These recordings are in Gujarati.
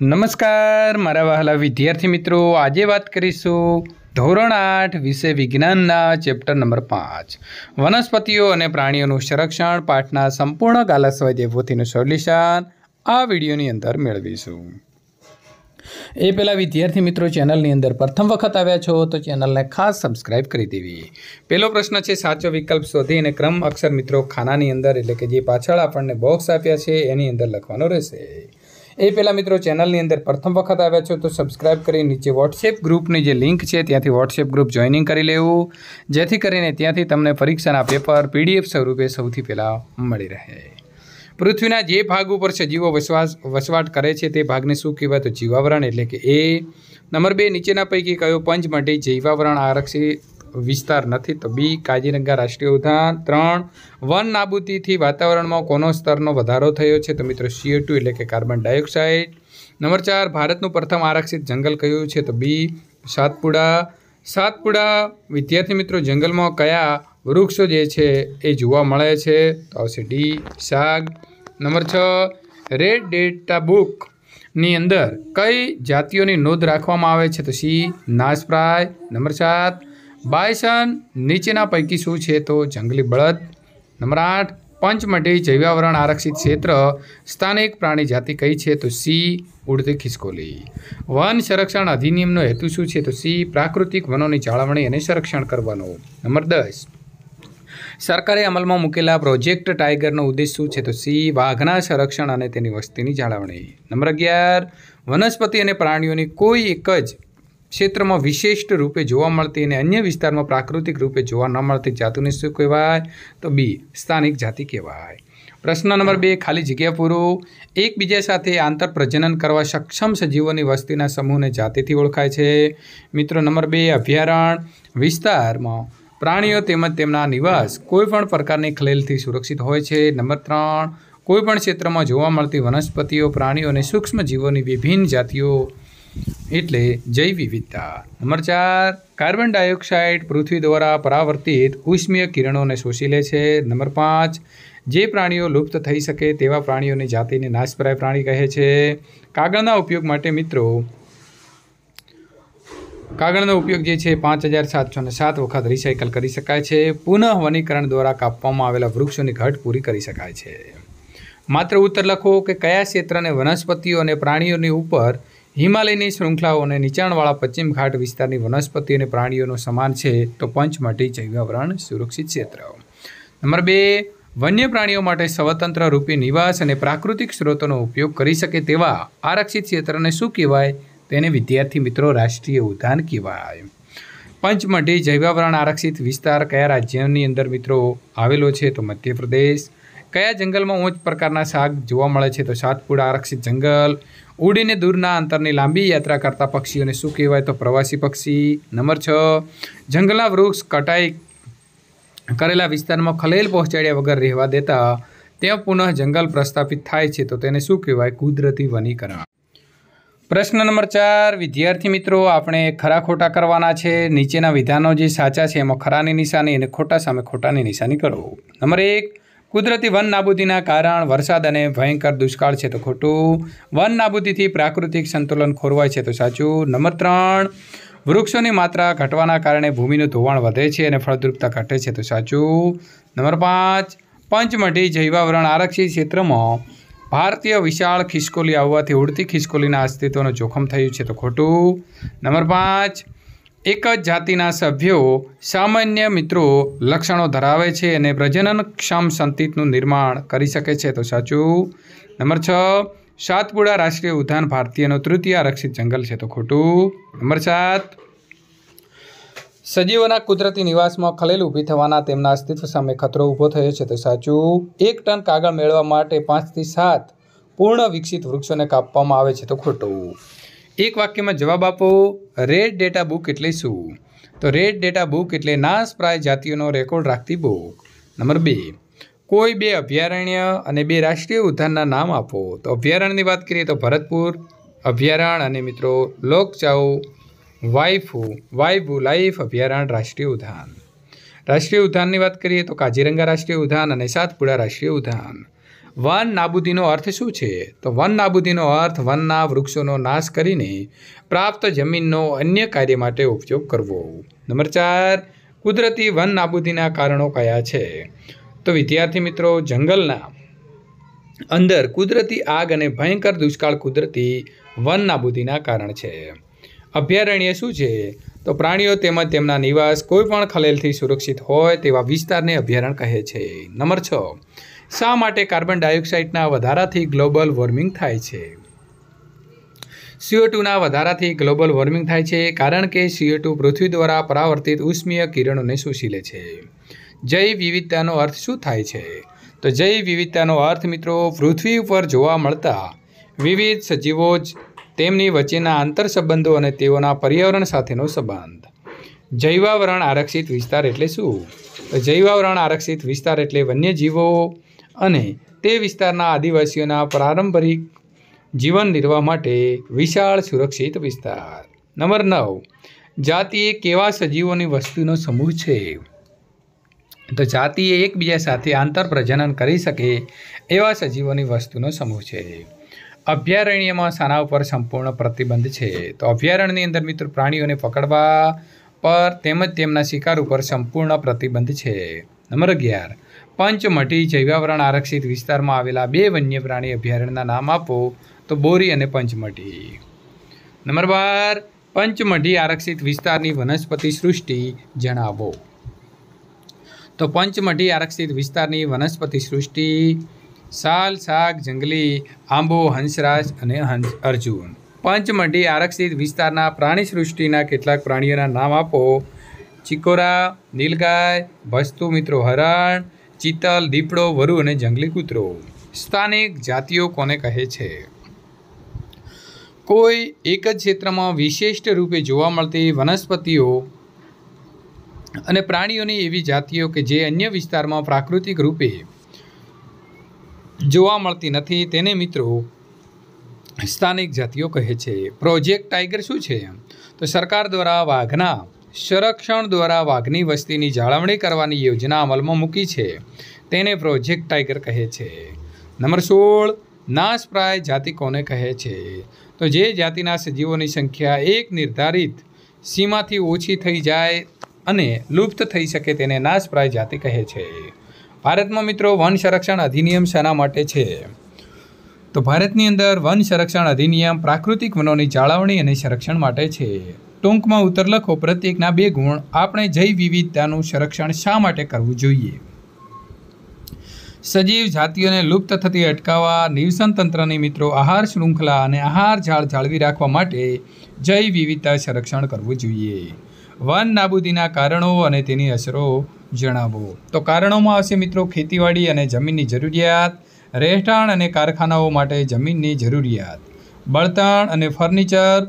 નમસ્કાર, મારા વહાલા વિદ્યાર્થી મિત્રો. આજે વાત કરીશું ધોરણ આઠ વિષય વિજ્ઞાનના ચેપ્ટર નંબર પાંચ. વનસ્પતિઓ અને પ્રાણીઓનું સંરક્ષણ પાઠના સંપૂર્ણ ગાલા સ્વાધ્યાય પોથીનું સોલ્યુશન આ વિડીયોની અંદર મેળવીશું. એ પહેલાં વિદ્યાર્થી મિત્રો, ચેનલની અંદર પ્રથમ વખત આવ્યા છો તો ચેનલને ખાસ સબસ્ક્રાઇબ કરી દેવી. પહેલો પ્રશ્ન છે, સાચો વિકલ્પ શોધી અને ક્રમ અક્ષર મિત્રો ખાનાની અંદર એટલે કે જે પાછળ આપણને બોક્સ આપ્યા છે, એની અંદર લખવાનો રહેશે. એ પહેલાં મિત્રો ચેનલની અંદર પ્રથમ વખત આવ્યા છો તો સબસ્ક્રાઇબ કરી નીચે વોટ્સએપ ગ્રુપની જે લિંક છે, ત્યાંથી વોટ્સએપ ગ્રુપ જોઈનિંગ કરી લેવું. જેથી કરીને ત્યાંથી તમને પરીક્ષાના પેપર પીડીએફ સ્વરૂપે સૌથી પહેલાં મળી રહે. પૃથ્વીના જે ભાગ ઉપર સજીવો વસવાસ, વસવાટ કરે છે, તે ભાગને શું કહેવાય તો જીવાવરણ એટલે કે એ. નંબર બે, નીચેના પૈકી કયો પંચ માટે જૈવાવરણ આરક્ષિત વિસ્તાર નથી. તો બી કાજીરંગા રાષ્ટ્રીય ઉદ્યાન. ત્રણ, વન નાબૂદીથી વાતાવરણમાં કોનો સ્તરનો વધારો થયો છે? તો મિત્રો સીઓ ટુ એટલે કે કાર્બન ડાયોક્સાઇડ. નંબર ચાર, ભારતનું પ્રથમ આરક્ષિત જંગલ કયું છે? તો બી સાતપુડા. સાતપુડા, વિદ્યાર્થી મિત્રો, જંગલમાં કયા વૃક્ષો જે છે એ જોવા મળે છે? તો આવશે ડી શાક નંબર છ, રેડ ડેટા બુકની અંદર કઈ જાતિઓની નોંધ રાખવામાં આવે છે? તો સી, નાસપ્રાય. નંબર સાત બાયસન નીચેના પૈકી શું છે તો જંગલી બળદ. નંબર આઠ, પંચમઢી જૈવાવરણ આરક્ષિત ક્ષેત્ર. સ્થાનિક પ્રાણી જાતિ કઈ છે તો સી, ઉડતી ખિસકોલી. વન સંરક્ષણ અધિનિયમનો હેતુ શું છે તો સી, પ્રાકૃતિક વનોની જાળવણી અને સંરક્ષણ કરવાનો. નંબર દસ, સરકારે અમલમાં મૂકેલા પ્રોજેક્ટ ટાઈગરનો ઉદ્દેશ શું છે તો સી, વાઘના સંરક્ષણ અને તેની વસ્તીની જાળવણી. નંબર અગિયાર, વનસ્પતિ અને પ્રાણીઓની કોઈ એક જ ક્ષેત્રમાં વિશિષ્ટ રૂપે જોવા મળતી અને અન્ય વિસ્તારમાં પ્રાકૃતિક રૂપે જોવા ન મળતી જાતિને શું કહેવાય? તો બી, સ્થાનિક જાતિ કહેવાય. પ્રશ્ન નંબર બે, ખાલી જગ્યા પૂરો. એકબીજા સાથે આંતર પ્રજનન કરવા સક્ષમ સજીવોની વસ્તીના સમૂહને જાતિથી ઓળખાય છે. મિત્રો નંબર બે, અભયારણ્ય વિસ્તારમાં પ્રાણીઓ તેમજ તેમના નિવાસ કોઈપણ પ્રકારની ખલેલથી સુરક્ષિત હોય છે. નંબર ત્રણ, કોઈપણ ક્ષેત્રમાં જોવા મળતી વનસ્પતિઓ, પ્રાણીઓ અને સૂક્ષ્મ જીવોની વિભિન્ન જાતિઓ એટલે જૈવ વિવિધતા નંબર ચાર, કાર્બન ડાયોક્સાઇડ પૃથ્વી દ્વારા પરાવર્તિત ઉષ્મીય કિરણોને શોષી લે છે. નંબર પાંચ, જે પ્રાણીઓ લુપ્ત થઈ શકે તેવા પ્રાણીઓની જાતિને નાશપ્રાય પ્રાણી કહે છે. કાગળના ઉપયોગ માટે મિત્રો, કાગળનો ઉપયોગ જે છે પાંચ હજાર સાતસો ને સાત વખત રિસાયકલ કરી શકાય છે. પુનઃ વનીકરણ દ્વારા કાપવામાં આવેલા વૃક્ષોની ઘટ પૂરી કરી શકાય છે. માત્ર ઉત્તર લખો કે કયા ક્ષેત્રને વનસ્પતિઓ અને પ્રાણીઓની ઉપર હિમાલયની શૃંખલાઓ અને નીચાણવાળા પશ્ચિમ ઘાટ વિસ્તારની વનસ્પતિ અને પ્રાણીઓનો સમાન છે, તો પંચમઢી જૈવાવરણ સુરક્ષિત ક્ષેત્ર નંબર બે, વન્ય પ્રાણીઓ માટે સ્વતંત્ર રૂપે નિવાસ અને પ્રાકૃતિક સ્ત્રોતોનો ઉપયોગ કરી શકે તેવા આરક્ષિત ક્ષેત્રને શું કહેવાય? તેને વિદ્યાર્થી મિત્રો રાષ્ટ્રીય ઉદ્યાન કહેવાય. પંચમઢી જૈવાવરણ આરક્ષિત વિસ્તાર કયા રાજ્યની અંદર મિત્રો આવેલો છે? તો મધ્યપ્રદેશ કયા જંગલમાં ઉચ્ચ પ્રકારના શાક જોવા મળે છે? તો સાતપુડા આરક્ષિત જંગલ. ઉડીને દૂરના અંતરની લાંબી યાત્રા કરતા પક્ષીઓને શું કહેવાય? તો પ્રવાસી પક્ષી નંબર છ. જંગલના વૃક્ષ કટાઈ કરેલા વિસ્તારમાં ખલેલ પહોંચાડ્યા વગર રહેવા દેતા ત્યાં પુનઃ જંગલ પ્રસ્થાપિત થાય છે. તો તેને શું કહેવાય? કુદરતી વનીકરણ. પ્રશ્ન નંબર ચાર. વિદ્યાર્થી મિત્રો, આપણે ખરા ખોટા કરવાના છે. નીચેના વિધાનો જે સાચા છે, એમાં ખરાની નિશાની અને ખોટા સામે ખોટાની નિશાની કરો. નંબર એક. કુદરતી વન નાબૂદીના કારણ, વરસાદ અને ભયંકર દુષ્કાળ છે તો ખોટું. વન નાબૂદીથી પ્રાકૃતિક સંતુલન ખોરવાય છે તો સાચું. નંબર ત્રણ, વૃક્ષોની માત્રા ઘટવાના કારણે ભૂમિનું ધોવાણ વધે છે અને ફળદ્રુપતા ઘટે છે તો સાચું. નંબર પાંચ, પંચમઢી જૈવાવરણ આરક્ષિત ક્ષેત્રમાં ભારતીય વિશાળ ખિસકોલી આવવાથી ઉડતી ખિસકોલીના અસ્તિત્વનું જોખમ થયું છે તો ખોટું. નંબર પાંચ એક જ જાતિના સભ્યો સામાન્ય મિત્રો લક્ષણો ધરાવે છે અને પ્રજનનક્ષમ સંતિતનું નિર્માણ કરી શકે છે. તો સાચું? નંબર છ, સાતપુડા રાષ્ટ્રીય ઉદ્યાન ભારતીયનું તૃતીય આરક્ષિત જંગલ છે. તો ખોટું? નંબર સાત, સજીવોના કુદરતી નિવાસમાં ખલેલ ઊભી થવાના તેમના અસ્તિત્વ સામે ખતરો ઊભો થયો છે. તો સાચું? એક ટન કાગળ મેળવવા માટે પાંચથી સાત પૂર્ણ વિકસિત વૃક્ષોને કાપવામાં આવે છે. તો ખોટું? એક વાક્યમાં જવાબ આપો રેડ ડેટા બુક એટલે શું? તો રેડ ડેટા બુક એટલે નાશપ્રાય જાતિઓનો રેકોર્ડ રાખતી બુક નંબર બે, કોઈ બે અભયારણ્ય અને બે રાષ્ટ્રીય ઉદ્યાનના નામ આપો. તો અભયારણ્યની વાત કરીએ તો ભરતપુર અભયારણ્ય અને મિત્રો લોકચાઉ વાઇફુ વાઇફુ લાઈફ અભયારણ્ય રાષ્ટ્રીય ઉદ્યાન. રાષ્ટ્રીય ઉદ્યાનની વાત કરીએ તો કાજીરંગા રાષ્ટ્રીય ઉદ્યાન અને સાતપુડા રાષ્ટ્રીય ઉદ્યાન. વન નાબૂદીનો અર્થ શું છે? તો વન નાબૂદીનો અર્થ વનના વૃક્ષોનો નાશ કરીને પ્રાપ્ત જમીનનો અન્ય કાર્ય માટે ઉપયોગ કરવો. નંબર ચાર, કુદરતી વન નાબૂદીના કારણો કયા છે? તો વિદ્યાર્થી મિત્રો, જંગલના અંદર કુદરતી આગ અને ભયંકર દુષ્કાળ કુદરતી વન નાબૂદીના કારણ છે. અભયારણ્ય શું છે? તો પ્રાણીઓ તેમજ તેમના નિવાસ કોઈ પણ ખલેલથી સુરક્ષિત હોય તેવા વિસ્તારને અભયારણ્ય કહે છે. નંબર છ શા માટે કાર્બન ડાયોક્સાઇડના વધારાથી ગ્લોબલ વોર્મિંગ થાય છે? સીઓ ટુના વધારાથી ગ્લોબલ વોર્મિંગ થાય છે કારણ કે સીઓ ટુ પૃથ્વી દ્વારા પરાવર્તિત ઉષ્મીય કિરણોને શોષી લે છે. જૈવ વિવિધતાનો અર્થ શું થાય છે? તો જૈવ વિવિધતાનો અર્થ મિત્રો, પૃથ્વી ઉપર જોવા મળતા વિવિધ સજીવો જ તેમની વચ્ચેના આંતરસંબંધો અને તેઓના પર્યાવરણ સાથેનો સંબંધ. જૈવાવરણ આરક્ષિત વિસ્તાર એટલે શું? તો જૈવાવરણ આરક્ષિત વિસ્તાર એટલે વન્યજીવો અને તે વિસ્તારના આદિવાસીઓના પારંપરિક જીવન નિર્વાહ માટે વિશાળ સુરક્ષિત વિસ્તાર. નંબર નવ જાતિ એ કેવા સજીવોની વસ્તુનો સમૂહ છે? તો જાતિ એ એકબીજા સાથે આંતર પ્રજનન કરી શકે એવા સજીવોની વસ્તુનો સમૂહ છે. અભયારણ્યમાં સાના ઉપર સંપૂર્ણ પ્રતિબંધ છે. તો અભયારણ્યની અંદર મિત્રો પ્રાણીઓને પકડવા પર તેમજ તેમના શિકાર ઉપર સંપૂર્ણ પ્રતિબંધ છે. નંબર અગિયાર પંચમઢી જૈવાવરણ આરક્ષિત વિસ્તારમાં આવેલા બે વન્ય પ્રાણી અભયારણ્યના નામ આપો તો બોરી અને પંચમઢી. નંબર બાર, પંચમઢી આરક્ષિત વિસ્તારની વનસ્પતિ સૃષ્ટિ જણાવો. તો પંચમઢી આરક્ષિત વિસ્તારની વનસ્પતિ સૃષ્ટિ સાલ શાક જંગલી, આંબો, હંસરાજ અને હંસ અર્જુન. પંચમઢી આરક્ષિત વિસ્તારના પ્રાણી સૃષ્ટિના કેટલાક પ્રાણીઓના નામ આપો. ચિકોરા, નીલગાય ભસ્તુ મિત્રો હરણ ચિતલ, દીપડો, વરુ અને જંગલી કૂતરો. સ્થાનિક જાતિઓ કોને કહે છે? કોઈ એક જ ક્ષેત્રમાં વિશિષ્ટ રૂપે જોવા મળતી વનસ્પતિઓ અને પ્રાણીઓની એવી જાતિઓ કે જે અન્ય વિસ્તારમાં પ્રાકૃતિક રૂપે જોવા મળતી નથી તેને મિત્રો સ્થાનિક જાતિઓ કહે છે. પ્રોજેક્ટ ટાઈગર શું છે? તો સરકાર દ્વારા વાઘના સંરક્ષણ દ્વારા વાઘની વસ્તીની જાળવણી કરવાની યોજના અમલમાં મૂકી છે. તેને પ્રોજેક્ટ ટાઈગર કહે છે. નંબર સોળ, નાશપ્રાય જાતિ કોને કહે છે? તો જે જાતિના સજીવોની સંખ્યા એક નિર્ધારિત, સીમાથી ઓછી થઈ જાય અને લુપ્ત થઈ શકે તેને નાશપ્રાય જાતિ કહે છે. ભારતમાં મિત્રો વન સંરક્ષણ અધિનિયમ શાના માટે છે. તો ભારતની અંદર વન સંરક્ષણ અધિનિયમ પ્રાકૃતિક વનોની જાળવણી અને સંરક્ષણ માટે છે. ટૂંકમાં ઉત્તર લખો. પ્રત્યેકના બે ગુણ. આપણે જૈવ વિવિધતાનું સંરક્ષણ શા માટે કરવું જોઈએ? સજીવ જાતિઓને લુપ્ત થતી અટકાવવા નિવસન તંત્રની મિત્રો આહાર શૃંખલા અને આહાર ઝાડ જાળવી રાખવા માટે જૈવ વિવિધતા સંરક્ષણ કરવું જોઈએ. વન નાબૂદીના કારણો અને તેની અસરો જણાવો. તો કારણોમાં આવશે મિત્રો ખેતીવાડી અને જમીનની જરૂરિયાત, રહેઠાણ અને કારખાનાઓ માટે જમીનની જરૂરિયાત, બળતણ અને ફર્નિચર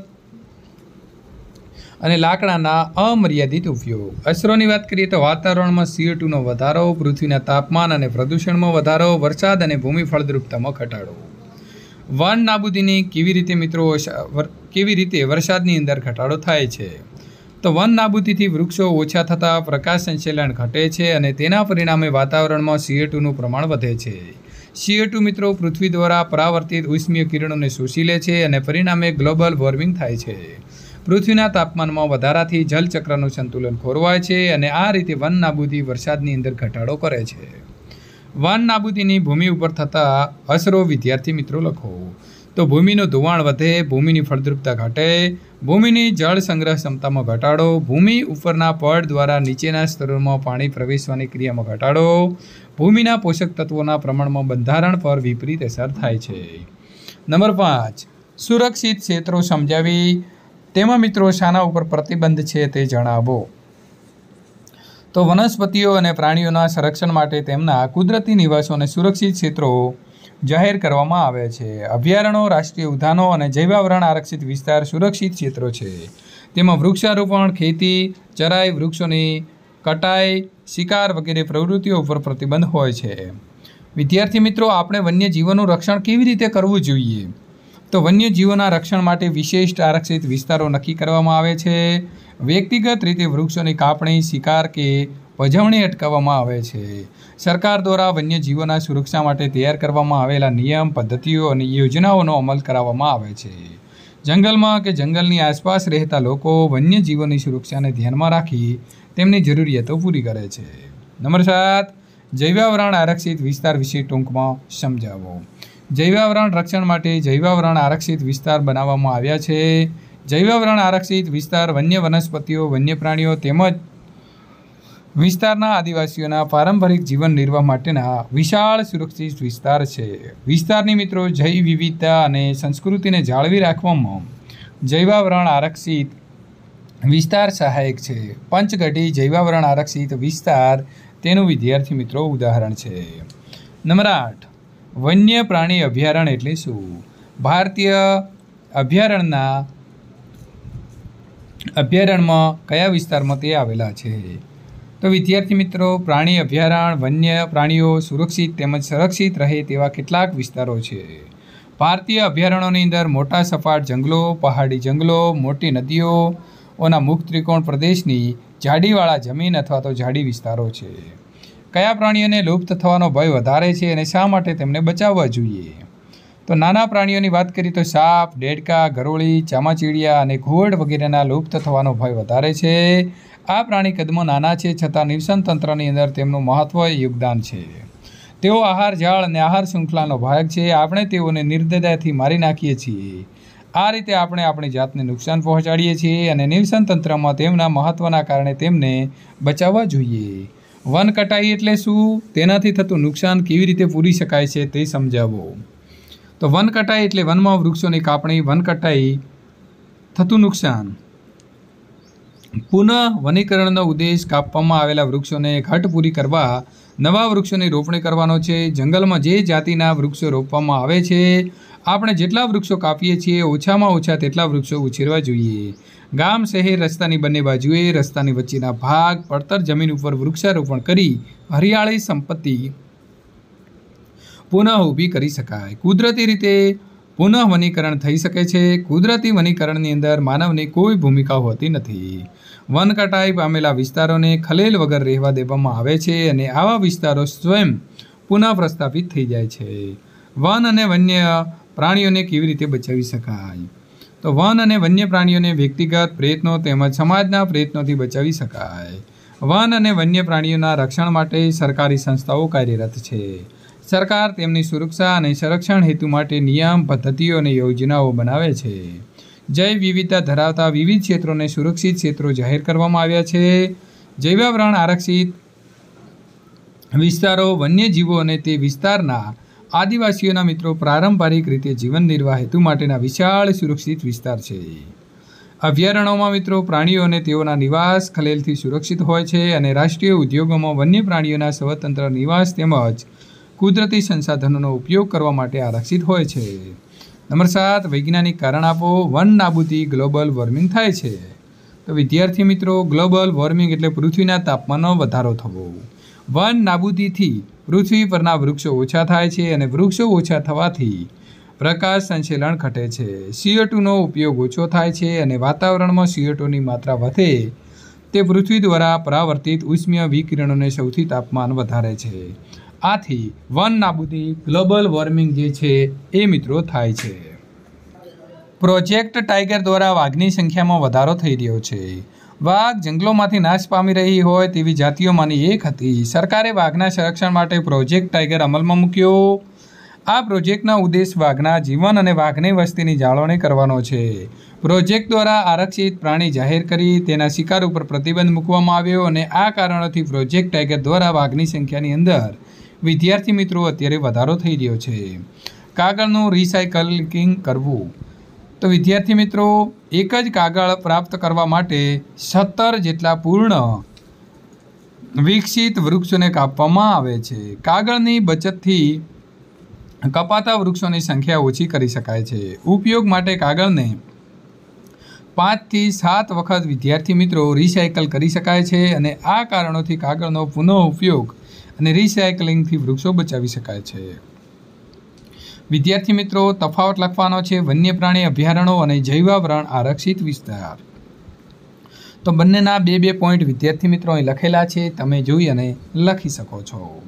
અને લાકડાના અમર્યાદિત ઉપયોગ. અસરોની વાત કરીએ તો વાતાવરણમાં સીઓ ટુનો વધારો, પૃથ્વીના તાપમાન અને પ્રદૂષણમાં વધારો, વરસાદ અને ભૂમિ ફળદ્રુપતામાં ઘટાડો. વન નાબૂદીની કેવી રીતે મિત્રો કેવી રીતે વરસાદની અંદર ઘટાડો થાય છે? તો વન નાબૂદીથી વૃક્ષો ઓછા થતાં, પ્રકાશ સંશ્લેષણ ઘટે છે અને તેના પરિણામે વાતાવરણમાં સીઓ ટુનું પ્રમાણ વધે છે. સીઓ ટુ મિત્રો પૃથ્વી દ્વારા પરાવર્તિત ઉષ્મીય કિરણોને શોષી લે છે અને પરિણામે ગ્લોબલ વોર્મિંગ થાય છે. પૃથ્વીના તાપમાનમાં વધારાથી જલચક્રનું સંતુલન ખોરવાય છે અને આ રીતે વન નાબૂદી વરસાદની અંદર ઘટાડો કરે છે. વન નાબૂદીની ભૂમિ ઉપર થતા અસરો વિદ્યાર્થી મિત્રો લખો. તો ભૂમિનું ધોવાણ વધે, ભૂમિની ફળદ્રુપતા ઘટે, ભૂમિની જળ સંગ્રહ ક્ષમતામાં ઘટાડો, ભૂમિ ઉપરના પડ દ્વારા નીચેના સ્તરોમાં પાણી પ્રવેશવાની ક્રિયામાં ઘટાડો, ભૂમિના પોષક તત્વોના પ્રમાણમાં બંધારણ પર વિપરીત અસર થાય છે. નંબર પાંચ. સુરક્ષિત ક્ષેત્રો સમજાવી તેમાં મિત્રો શાના ઉપર પ્રતિબંધ છે તે જણાવો. તો વનસ્પતિઓ અને પ્રાણીઓના સંરક્ષણ માટે તેમના કુદરતી નિવાસોને સુરક્ષિત ક્ષેત્રો જાહેર કરવામાં આવે છે. અભયારણ્યો, રાષ્ટ્રીય ઉદ્યાનો અને જૈવાવરણ આરક્ષિત વિસ્તાર સુરક્ષિત ક્ષેત્રો છે. તેમાં વૃક્ષારોપણ, ખેતી, ચરાઈ વૃક્ષોની કટાઈ, શિકાર વગેરે પ્રવૃત્તિઓ ઉપર પ્રતિબંધ હોય છે. વિદ્યાર્થી મિત્રો, આપણે વન્યજીવોનું રક્ષણ કેવી રીતે કરવું જોઈએ? તો વન્યજીવોના રક્ષણ માટે વિશેષ આરક્ષિત વિસ્તારો નક્કી કરવામાં આવે છે. વ્યક્તિગત રીતે વૃક્ષોની કાપણી, શિકાર કે પજવણી અટકાવવામાં આવે છે. સરકાર દ્વારા વન્યજીવોના સુરક્ષા માટે તૈયાર કરવામાં આવેલા નિયમ, પદ્ધતિઓ અને યોજનાઓનો અમલ કરાવવામાં આવે છે. જંગલમાં કે જંગલની આસપાસ રહેતા લોકો વન્યજીવોની સુરક્ષાને ધ્યાનમાં રાખી તેમની જરૂરિયાતો પૂરી કરે છે. નંબર સાત, જૈવાવરણ આરક્ષિત વિસ્તાર વિશે ટૂંકમાં સમજાવો. જૈવાવરણ રક્ષણ માટે જૈવાવરણ આરક્ષિત વિસ્તાર બનાવવામાં આવ્યા છે. જૈવાવરણ આરક્ષિત વિસ્તાર વન્ય વનસ્પતિઓ, વન્ય પ્રાણીઓ તેમજ વિસ્તારના આદિવાસીઓના પારંપરિક જીવન નિર્વાહ માટેના વિશાળ સુરક્ષિત વિસ્તાર છે. વિસ્તારની મિત્રો જૈવ વિવિધતા અને સંસ્કૃતિને જાળવી રાખવામાં જૈવાવરણ આરક્ષિત વિસ્તાર સહાયક છે. પંચગઢી જૈવાવરણ આરક્ષિત વિસ્તાર તેનું વિદ્યાર્થી મિત્રો ઉદાહરણ છે. નંબર આઠ. વન્ય પ્રાણી અભયારણ્ય એટલે શું? ભારતીય અભયારણ્યના અભયારણ્યમાં કયા વિસ્તારમાં તે આવેલા છે? તો વિદ્યાર્થી મિત્રો, પ્રાણી અભયારણ્ય વન્ય પ્રાણીઓ સુરક્ષિત તેમજ સંરક્ષિત રહે તેવા કેટલાક વિસ્તારો છે. ભારતીય અભયારણ્યોની અંદર મોટા સપાટ જંગલો, પહાડી જંગલો, મોટી નદીઓ, ઓના મુખ ત્રિકોણ પ્રદેશની જાડીવાળા જમીન અથવા તો જાડી વિસ્તારો છે. કયા પ્રાણીઓને લુપ્ત થવાનો ભય વધારે છે અને શા માટે તેમને બચાવવા જોઈએ? તો નાના પ્રાણીઓની વાત કરીએ તો સાપ, ડેડકા, ગરોળી, ચામાચીડિયા અને ઘુવડ વગેરેના લુપ્ત થવાનો ભય વધારે છે. આ પ્રાણી કદમો નાના છે છતાં નિવસન તંત્રની અંદર તેમનું મહત્વ યોગદાન છે. તેઓ આહાર ઝાડ અને આહાર શૃંખલાનો ભાગ છે. આપણે તેઓને નિર્દયતાથી મારી નાખીએ છીએ. આ રીતે આપણે આપણી જાતને નુકસાન પહોંચાડીએ છીએ અને નિવસન તંત્રમાં તેમના મહત્ત્વના કારણે તેમને બચાવવા જોઈએ. વન કટાઈ એટલે શું? તેનાથી થતું નુકસાન કેવી રીતે પૂરી શકાય છે તે સમજાવો. તો વન કટાઈ એટલે વનમાં વૃક્ષોની કાપણી, વન કટાઈ થતું નુકસાન. પુનઃ વનીકરણનો ઉદ્દેશ કાપવામાં આવેલા વૃક્ષોને ઘટ પૂરી કરવા નવા વૃક્ષોની રોપણી કરવાનો છે. જંગલમાં જે જાતિના વૃક્ષો રોપવામાં આવે છે, આપણે જેટલા વૃક્ષો કાપીએ છીએ, ઓછામાં ઓછા તેટલા વૃક્ષો ઉછેરવા જોઈએ. ગામ, શહેર, રસ્તાની બંને બાજુએ રસ્તાની વચ્ચેના ભાગ, પડતર જમીન ઉપર વૃક્ષારોપણ કરી હરિયાળી સંપત્તિ પુનઃ ઊભી કરી શકાય. કુદરતી રીતે પુનઃ વનીકરણ થઈ શકે છે. કુદરતી વનીકરણની અંદર માનવની કોઈ ભૂમિકા હોતી નથી. વન કટાઈ પામેલા વિસ્તારોને ખલેલ વગર રહેવા દેવામાં આવે છે અને આવા વિસ્તારો સ્વયં પુનઃ પ્રસ્થાપિત થઈ જાય છે. વન અને વન્ય પ્રાણીઓને કેવી રીતે બચાવી શકાય? તો વન અને વન્ય પ્રાણીઓને વ્યક્તિગત પ્રયત્નો તેમજ સમાજના પ્રયત્નોથી બચાવી શકાય. વન અને વન્ય પ્રાણીઓના રક્ષણ માટે સરકારી સંસ્થાઓ કાર્યરત છે. સરકાર તેમની સુરક્ષા અને સંરક્ષણ હેતુ માટે નિયમ, પદ્ધતિઓ અને યોજનાઓ બનાવે છે. જૈવ વિવિધતા ધરાવતા વિવિધ ક્ષેત્રોને સુરક્ષિત ક્ષેત્રો જાહેર કરવામાં આવ્યા છે. જૈવાવરણ આરક્ષિત વિસ્તારો વન્યજીવો અને તે વિસ્તારના આદિવાસીઓના મિત્રો પારંપરિક રીતે જીવન નિર્વાહ હેતુ માટેના વિશાળ સુરક્ષિત વિસ્તાર છે. અભયારણ્યોમાં મિત્રો પ્રાણીઓ અને તેઓના નિવાસ ખલેલથી સુરક્ષિત હોય છે અને રાષ્ટ્રીય ઉદ્યોગોમાં વન્ય પ્રાણીઓના સ્વતંત્ર નિવાસ તેમજ કુદરતી સંસાધનોનો ઉપયોગ કરવા માટે આરક્ષિત હોય છે. નંબર સાત, વૈજ્ઞાનિક કારણ આપો. વન નાબૂદી ગ્લોબલ વોર્મિંગ થાય છે. તો વિદ્યાર્થી મિત્રો, ગ્લોબલ વોર્મિંગ એટલે પૃથ્વીના તાપમાનનો વધારો થવો. વન નાબૂદીથી પૃથ્વી પરના વૃક્ષો ઓછા થાય છે અને વૃક્ષો ઓછા થવાથી પ્રકાશ સંશ્લેષણ ઘટે છે. સીઓ ટુનો ઉપયોગ ઓછો થાય છે અને વાતાવરણમાં સીઓ ટુની માત્રા વધે. તે પૃથ્વી દ્વારા પરાવર્તિત ઉષ્મીય વિકિરણોને સૌથી તાપમાન વધારે છે. આથી વન નાબૂદી ગ્લોબલ વોર્મિંગ જે છે એ મિત્રો થાય છે. પ્રોજેક્ટ ટાઈગર દ્વારા વાઘની સંખ્યામાં વધારો થઈ રહ્યો છે. વાઘ જંગલોમાંથી નાશ પામી રહી હોય તેવી જાતિઓમાંની એક હતી. સરકારે વાઘના સંરક્ષણ માટે પ્રોજેક્ટ ટાઈગર અમલમાં મૂક્યો. આ પ્રોજેક્ટના ઉદ્દેશ વાઘના જીવન અને વાઘની વસ્તીની જાળવણી કરવાનો છે. પ્રોજેક્ટ દ્વારા આરક્ષિત પ્રાણી જાહેર કરી, તેના શિકાર ઉપર પ્રતિબંધ મૂકવામાં આવ્યો અને આ કારણોથી પ્રોજેક્ટ ટાઈગર દ્વારા વાઘની સંખ્યાની અંદર વિદ્યાર્થી મિત્રો, અત્યારે વધારો થઈ રહ્યો છે. કાગળનું રિસાયકલિંગ કરવું. તો વિદ્યાર્થી મિત્રો, એક જ કાગળ પ્રાપ્ત કરવા માટે સત્તર જેટલા પૂર્ણ વિકસિત વૃક્ષોને કાપવામાં આવે છે. કાગળની બચતથી કપાતા વૃક્ષોની સંખ્યા ઓછી કરી શકાય છે. ઉપયોગ માટે કાગળને પાંચથી સાત વખત વિદ્યાર્થી મિત્રો રિસાયકલ કરી શકાય છે અને આ કારણોથી કાગળનો પુનઃ ઉપયોગ અને રિસાયકલિંગથી વૃક્ષો બચાવી શકાય છે. વિદ્યાર્થી મિત્રો, તફાવત લખવાનો છે વન્ય પ્રાણી અભયારણ્યો અને જૈવાવરણ આરક્ષિત વિસ્તાર. તો બંનેના બે બે પોઈન્ટ વિદ્યાર્થી મિત્રો લખેલા છે, તમે જોઈ અને લખી શકો છો.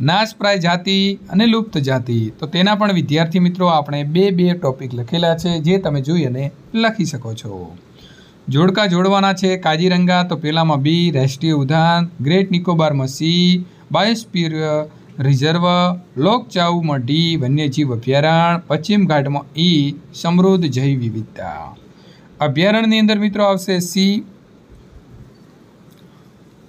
નાશપ્રાય જાતિ અને લુપ્ત જાતિ, તો તેના પણ વિદ્યાર્થી મિત્રો આપણે બે બે ટોપિક લખેલા છે, જે તમે જોઈ અને લખી શકો છો. જોડકા જોડવાના છે, કાજીરંગા, તો પેલામાં બી, રાષ્ટ્રીય ઉદ્યાન, ગ્રેટ નિકોબારમાં સી બાયોસ્પીર રિઝર્વ લોકચાઉમાં ડી વન્યજીવ અભયારણ્ય, પશ્ચિમ ઘાટમાં ઈ, સમૃદ્ધ જૈવ વિવિધતા. અભયારણ્યની અંદર મિત્રો આવશે સી,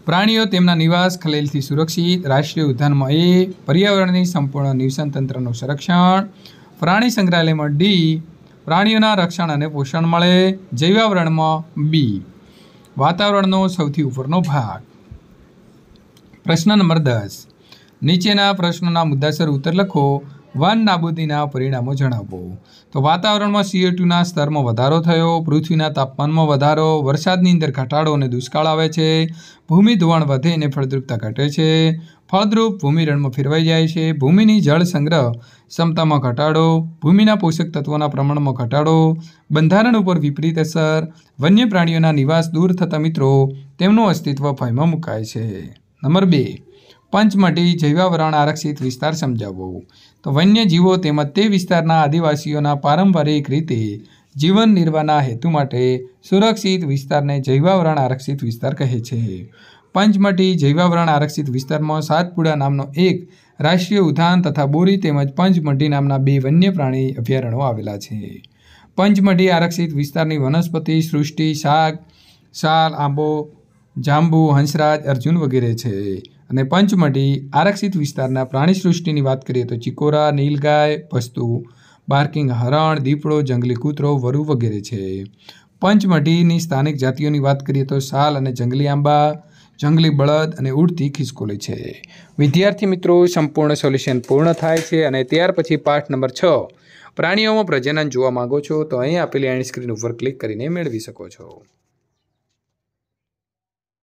પ્રાણીઓ તેમના નિવાસ ખલેલથી સુરક્ષિત, રાષ્ટ્રીય ઉદ્યાનમાં એ, પર્યાવરણની સંપૂર્ણ નિવસન તંત્રનું સંરક્ષણ, પ્રાણી સંગ્રહાલયમાં ડી પ્રાણીઓના રક્ષણ અને પોષણ મળે. જૈવાવરણમાં બી વાતાવરણનો સૌથી ઉપરનો ભાગ. પ્રશ્ન નંબર દસ. નીચેના પ્રશ્નોના મુદ્દાસર ઉત્તર લખો. વન નાબૂદીના પરિણામો જણાવો. તો વાતાવરણમાં સીઓ ટુના સ્તરમાં વધારો થયો. પૃથ્વીના તાપમાનમાં વધારો. વરસાદની અંદર ઘટાડો અને દુષ્કાળ આવે છે. ભૂમિ ધોવાણ વધે અને ફળદ્રુપતા ઘટે છે. ફળદ્રુપ ભૂમિ રણમાં ફેરવાઈ જાય છે. ભૂમિની જળ સંગ્રહ ક્ષમતામાં ઘટાડો, ભૂમિના પોષક તત્વોના પ્રમાણમાં ઘટાડો, બંધારણ ઉપર વિપરીત અસર વન્ય પ્રાણીઓના નિવાસ દૂર થતા મિત્રો, તેમનું અસ્તિત્વ ભયમાં મુકાય છે. નંબર બે, પંચમઢી જૈવાવરણ આરક્ષિત વિસ્તાર સમજાવવો તો વન્યજીવો તેમજ તે વિસ્તારના આદિવાસીઓના પારંપરિક રીતે જીવન નિર્વાહના હેતુ માટે સુરક્ષિત વિસ્તારને જૈવાવરણ આરક્ષિત વિસ્તાર કહે છે. પંચમઢી જૈવાવરણ આરક્ષિત વિસ્તારમાં સાતપુડા નામનો એક રાષ્ટ્રીય ઉદ્યાન તથા બોરી તેમજ પંચમઢી નામના બે વન્ય પ્રાણી અભયારણ્યો આવેલા છે. પંચમઢી આરક્ષિત વિસ્તારની વનસ્પતિ, સૃષ્ટિ, શાક, શાલ, આંબો, જાંબુ, હંસરાજ, અર્જુન વગેરે છે. અને પંચમઢી આરક્ષિત વિસ્તારના પ્રાણી સૃષ્ટિની વાત કરીએ તો ચિકોરા, નીલગાય ભસ્તુ બાર્કિંગ હરણ, દીપડો, જંગલી કૂતરો, વરુ વગેરે છે. પંચમઢીની સ્થાનિક જાતિઓની વાત કરીએ તો શાલ અને જંગલી આંબા જંગલી બળદ અને ઉડતી ખિસકોલી છે. વિદ્યાર્થી મિત્રો, સંપૂર્ણ સોલ્યુશન પૂર્ણ થાય છે અને ત્યાર પછી પાઠ નંબર છ. પ્રાણીઓમાં પ્રજનન જોવા માંગો છો તો અહીં આપેલી એન્ડ સ્ક્રીન ઉપર ક્લિક કરીને મેળવી શકો છો.